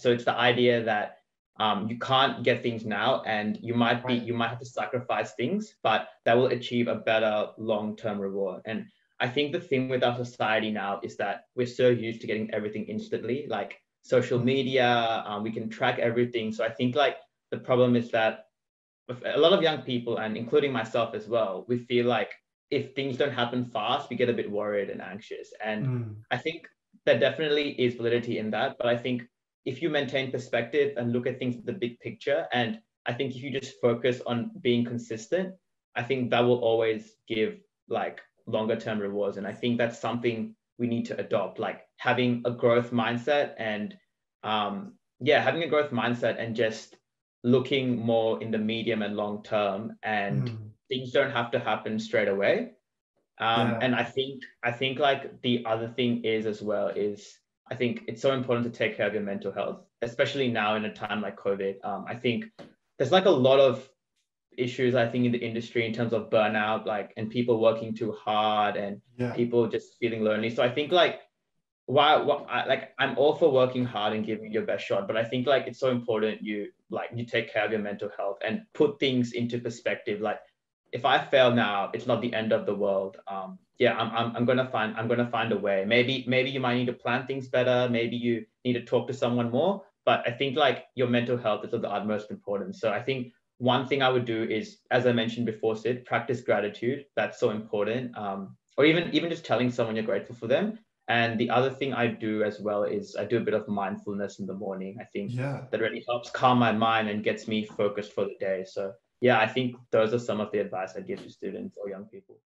So it's the idea that um, you can't get things now and you might be you might have to sacrifice things but that will achieve a better long-term reward. And i think the thing with our society now is that we're so used to getting everything instantly like social media um, we can track everything. So i think like the problem is that a lot of young people and including myself as well we feel like if things don't happen fast we get a bit worried and anxious. And mm. i think there definitely is validity in that but i think if you maintain perspective and look at things the big picture, and I think if you just focus on being consistent, I think that will always give like longer term rewards. And I think that's something we need to adopt, like having a growth mindset and um, yeah, having a growth mindset and just looking more in the medium and long term and mm. things don't have to happen straight away. Um, yeah. and I think I think like the other thing is as well is I think it's so important to take care of your mental health, especially now in a time like COVID. Um, I think there's like a lot of issues I think in the industry in terms of burnout, like and people working too hard and yeah. people just feeling lonely. So I think like why, why I, like I'm all for working hard and giving your best shot, but I think like it's so important you like you take care of your mental health and put things into perspective. Like if I fail now, it's not the end of the world. Um, yeah, I'm, I'm, I'm gonna find I'm gonna find a way. Maybe maybe you might need to plan things better. Maybe you need to talk to someone more. But I think like your mental health is of the utmost importance. So I think one thing I would do is, as I mentioned before, Sid, practice gratitude. That's so important. Um, or even even just telling someone you're grateful for them. And the other thing I do as well is I do a bit of mindfulness in the morning. I think yeah. that really helps calm my mind and gets me focused for the day. So yeah, I think those are some of the advice I give to students or young people.